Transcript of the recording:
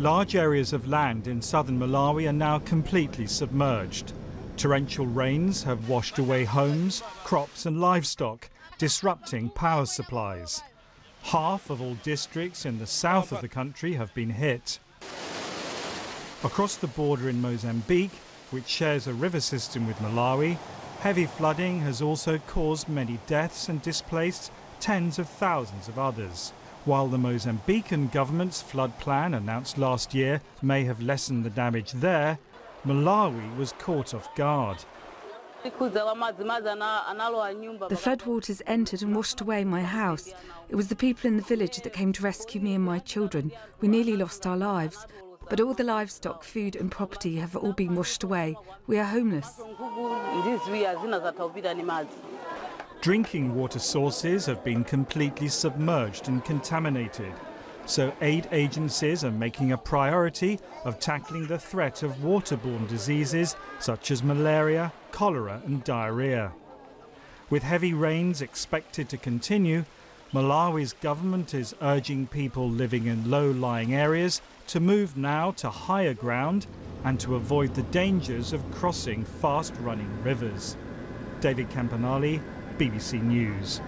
Large areas of land in southern Malawi are now completely submerged. Torrential rains have washed away homes, crops and livestock, disrupting power supplies. Half of all districts in the south of the country have been hit. Across the border in Mozambique, which shares a river system with Malawi, heavy flooding has also caused many deaths and displaced tens of thousands of others. While the Mozambican government's flood plan announced last year may have lessened the damage there, Malawi was caught off guard. The floodwaters entered and washed away my house. It was the people in the village that came to rescue me and my children. We nearly lost our lives. But all the livestock, food, and property have all been washed away. We are homeless. Drinking water sources have been completely submerged and contaminated. So, aid agencies are making a priority of tackling the threat of waterborne diseases such as malaria, cholera, and diarrhea. With heavy rains expected to continue, Malawi's government is urging people living in low lying areas to move now to higher ground and to avoid the dangers of crossing fast running rivers. David Campanale, BBC News.